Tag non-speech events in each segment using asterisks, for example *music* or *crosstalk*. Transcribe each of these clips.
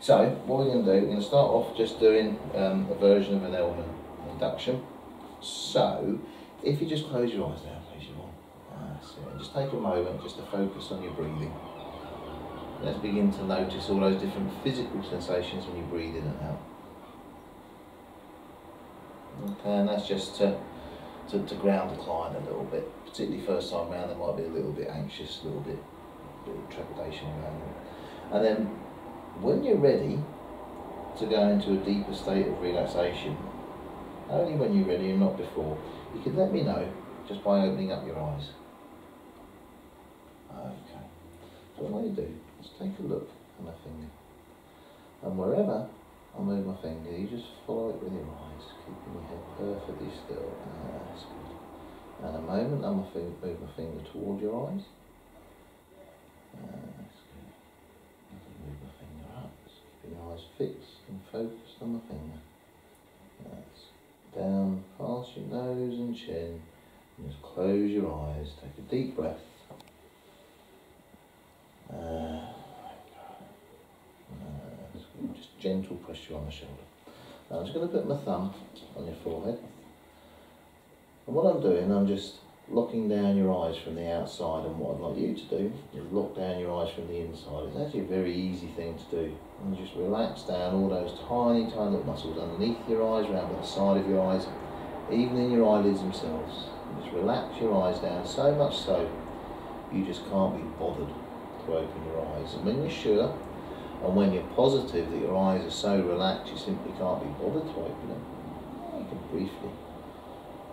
So what we're going to do, we're going to start off just doing um, a version of an Elman induction. So if you just close your eyes now, please, you That's it. Just take a moment just to focus on your breathing. Let's begin to notice all those different physical sensations when you breathe in and out. Okay, and that's just to, to, to ground the client a little bit. Particularly first time round, they might be a little bit anxious, a little bit, a bit of trepidation around it. And then when you're ready to go into a deeper state of relaxation, only when you're ready and not before, you can let me know just by opening up your eyes. Okay. So what I do is take a look at my finger. And wherever I move my finger, you just follow it with your eyes, keeping your head perfectly still. Good. And a moment, I'm move my finger toward your eyes. That's good. And move my finger up, keeping your eyes fixed and focused on the finger. That's down past your nose and chin. And just close your eyes, take a deep breath. Uh, just gentle pressure on the shoulder. Now I'm just going to put my thumb on your forehead. And what I'm doing, I'm just locking down your eyes from the outside and what I'd like you to do is lock down your eyes from the inside. It's actually a very easy thing to do. And just relax down all those tiny, tiny little muscles underneath your eyes, around the side of your eyes, even in your eyelids themselves. Just relax your eyes down so much so you just can't be bothered to open your eyes. And when you're sure and when you're positive that your eyes are so relaxed you simply can't be bothered to open them, you can briefly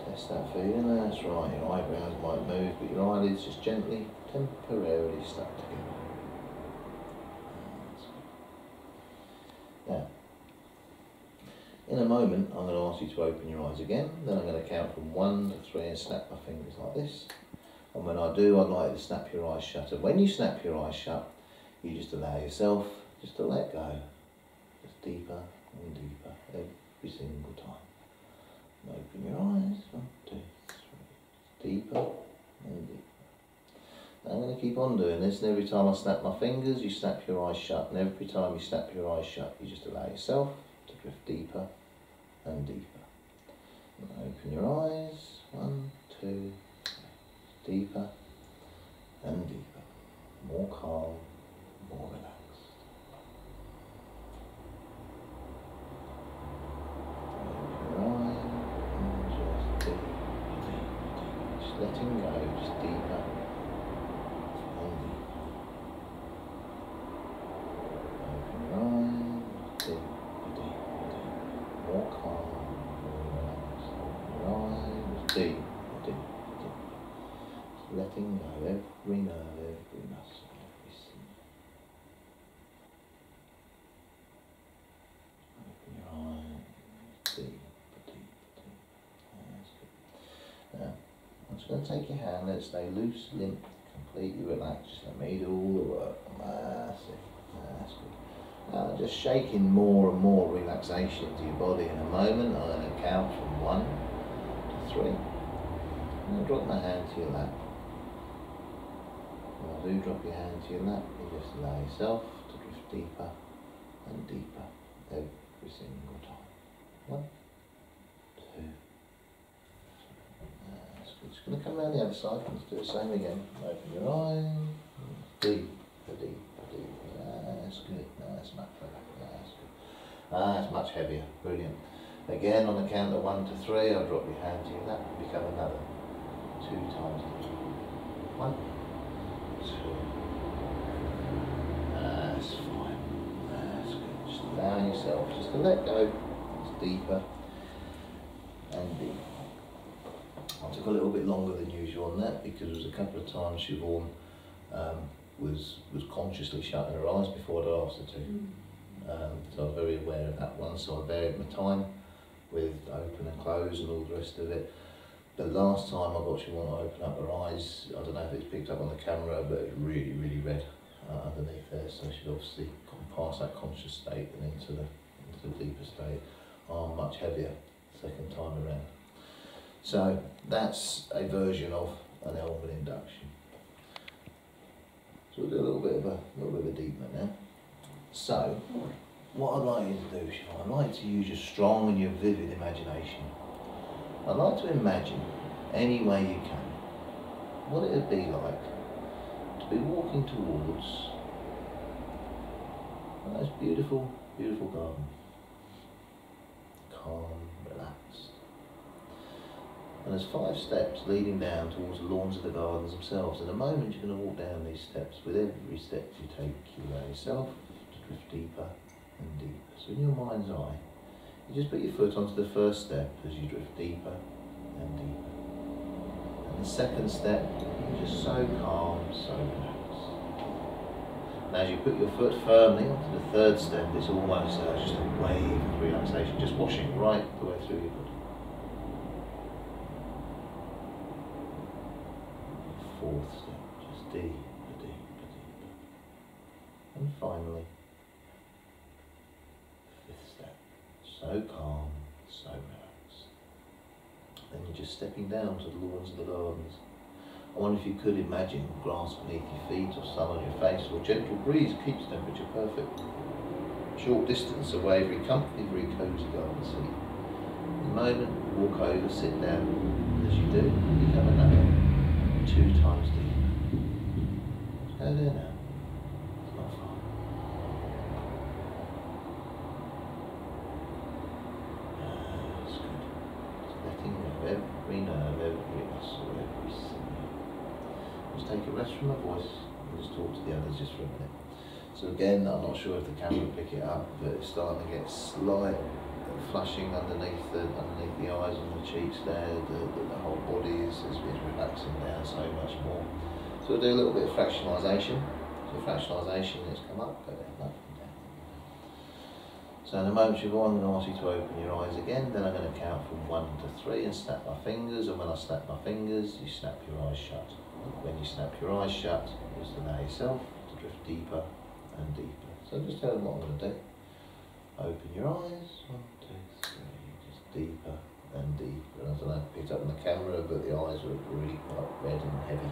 test that feeling. Eh? That's right, your eyebrows might move, but your eyelids just gently, temporarily stuck together. Now, in a moment, I'm going to ask you to open your eyes again. Then I'm going to count from one to three and snap my fingers like this. And when I do, I'd like you to snap your eyes shut. And when you snap your eyes shut, you just allow yourself just to let go. Just deeper and deeper every single time. Open your eyes. One, two, three. Deeper and deeper. I'm going to keep on doing this, and every time I snap my fingers, you snap your eyes shut, and every time you snap your eyes shut, you just allow yourself to drift deeper and deeper. And open your eyes, one, two, three. deeper and deeper, more calm, more relaxed. Open your eyes, and just deeper, deeper, deeper, just letting go, just deeper. Letting go every nerve, every muscle, every skin. Open your eyes, deep, deep, deep. That's good. Now, I'm just going to take your hand, let it stay loose, limp, completely relaxed. Me do all the work. It. That's good. Now, just shaking more and more relaxation into your body in a moment. I'm going to count from one to three. And I'll drop my hand to your lap. When I do drop your hand to your lap, you just allow yourself to drift deeper and deeper every single time. One, two. Uh, That's good. Just going to come around the other side. Let's do the same again. Open your eyes. Deeper, deeper. That's. That's good. That's much heavier. Brilliant. Again, on the count of one to three, I'll drop your hand to your lap and become another. Two times. One. Two. That's fine. That's good. Just allow yourself just to let go. It's deeper and deeper. I took a little bit longer than usual on that because there was a couple of times Siobhan um, was was consciously shutting her eyes before I'd asked her to. Mm. Um, so I was very aware of that one, so I varied my time with open and close and all the rest of it the last time I got she wanted to open up her eyes, I don't know if it's picked up on the camera, but it's really, really red uh, underneath there. So she'd obviously gone past that conscious state and into the, into the deeper state. Arm much heavier second time around. So that's a version of an Elman induction. So we'll do a little bit of a little bit of a deepener now. So what I'd like you to do, Siobhan, I'd like to use your strong and your vivid imagination. I'd like to imagine, any way you can, what it would be like to be walking towards a nice beautiful, beautiful garden. Calm. And there's five steps leading down towards the lawns of the gardens themselves. In a moment you're going to walk down these steps. With every step you take, you allow yourself to drift deeper and deeper. So in your mind's eye, you just put your foot onto the first step as you drift deeper and deeper. And the second step, you're just so calm, so relaxed. And as you put your foot firmly onto the third step, it's almost uh, just a wave of relaxation, just washing right the way through your body. Fourth step, And finally, fifth step, so calm, so relaxed. Then you're just stepping down to the lawns of the gardens. I wonder if you could imagine grass beneath your feet or sun on your face or a gentle breeze keeps temperature perfect. Short distance away, very comfy, very cosy garden seat. A moment, walk over, sit down. As you do, you become another two times deeper. Go there now. It's not far. That's good. Just letting go of every nerve, every muscle, every. Just take a rest from my voice and just talk to the others just for a minute. So again, I'm not sure if the camera will pick it up, but it's starting to get slight flushing underneath the underneath the eyes and the cheeks there. The, the, the whole body is, is, relaxing down so much more. So we'll do a little bit of fractionalisation. So fractionalisation is come up, go down, up, down. So in a moment, Siobhan, I'm going to ask you to open your eyes again. Then I'm going to count from one to three and snap my fingers. And when I snap my fingers, you snap your eyes shut. And When you snap your eyes shut, just allow yourself to drift deeper and deeper. So just tell them what I'm going to do. Open your eyes. One, two, three. Just deeper and deeper. And I don't know picked up on the camera, but the eyes were really quite red and heavy.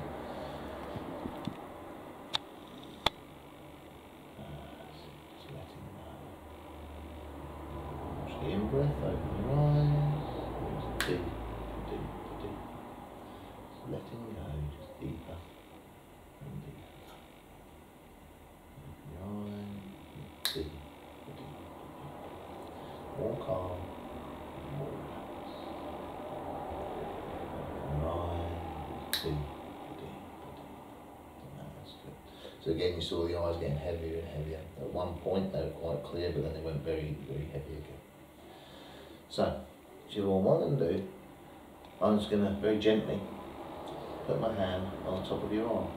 Just letting go. Watch in-breath, open your eyes. Deep, deep, deep. Letting go, just deeper and deeper. Open your eyes. Deep, deep, deep. More calm, more relaxed. Open your eyes. Deep. So again, you saw the eyes getting heavier and heavier. At one point, they were quite clear, but then they went very, very heavy again. So, Siobhan, what I'm to do, I'm just going to very gently put my hand on the top of your arm.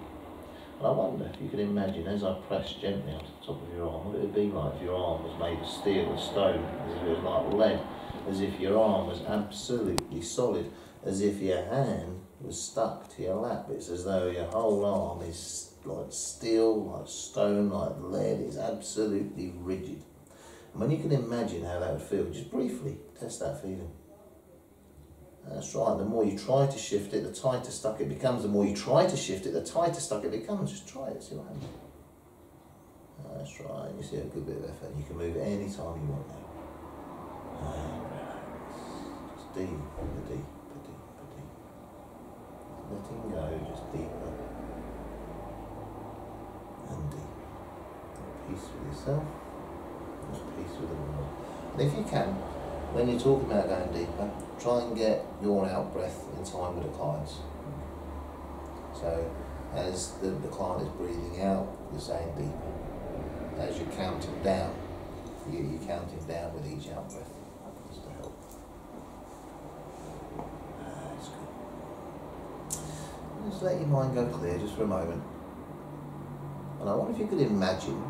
And I wonder if you could imagine, as I press gently onto the top of your arm, what it would be like if your arm was made of steel or stone, as if it was like lead, as if your arm was absolutely solid, as if your hand was stuck to your lap. It's as though your whole arm is like steel, like stone, like lead. It's absolutely rigid. And when you can imagine how that would feel, just briefly test that feeling. That's right. The more you try to shift it, the tighter stuck it becomes. The more you try to shift it, the tighter stuck it becomes. Just try it, see what happens. That's right. You see a good bit of effort. You can move it any time you want now. Just deeper, deeper, deeper, deeper. Letting go, just deeper and deeper. Peace with yourself, and at peace with the world. And if you can, when you're talking about going deeper, try and get your out breath in time with the client's. So as the, the client is breathing out, you're saying deeper. As you're counting down, you, you're counting down with each out breath. Just to help. That's good. Just let your mind go clear just for a moment. And I wonder if you could imagine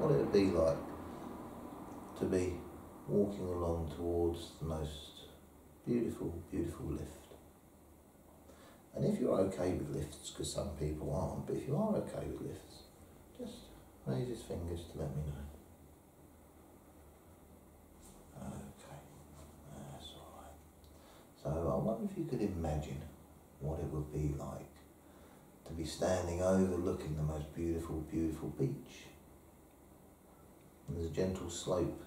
what it would be like to be walking along towards the most beautiful, beautiful lift. And if you're okay with lifts, because some people aren't, but if you are okay with lifts, just raise his fingers to let me know. Okay, that's alright. So I wonder if you could imagine what it would be like to be standing overlooking the most beautiful, beautiful beach. And there's a gentle slope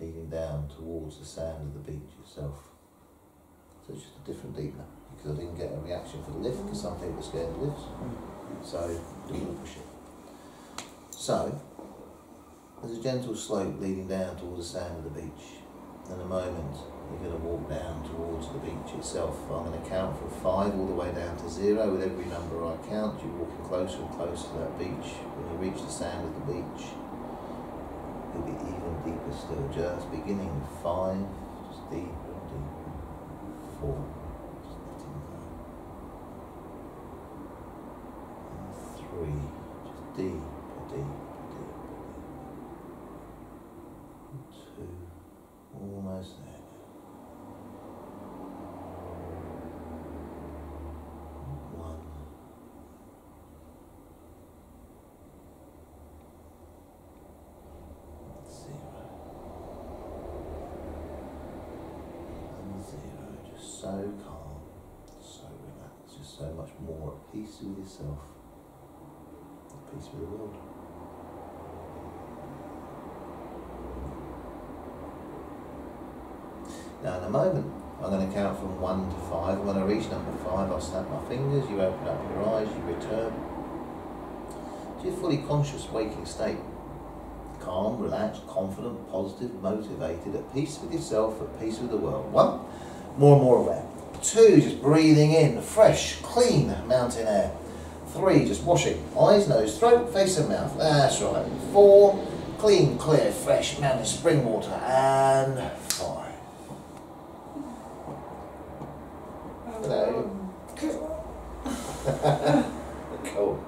leading down towards the sand of the beach itself. So it's just a different deepener because I didn't get a reaction for the lift because some people are scared of lifts. So didn't push it. So there's a gentle slope leading down towards the sand of the beach. In a moment, you're going to walk down towards the beach itself. I'm going to count from five all the way down to zero. With every number I count, you're walking closer and closer to that beach. When you reach the sand of the beach, you'll be even deeper still. Just beginning five, just deeper and deeper. Four, just letting go. And three, just deeper, deeper, deeper, deeper. Two, almost there. One. Zero. And zero. Just so calm, so relaxed, just so much more at peace with yourself, at peace with the world. Now, in a moment, I'm going to count from one to five. When I reach number five, I'll snap my fingers. You open up your eyes, you return to your fully conscious waking state. Calm, relaxed, confident, positive, motivated, at peace with yourself, at peace with the world. One, more and more aware. Two, just breathing in fresh, clean mountain air. Three, just washing eyes, nose, throat, face, and mouth. That's right. Four, clean, clear, fresh mountain spring water. And five. Hello. Um, *laughs* cool.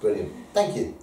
Brilliant. Thank you.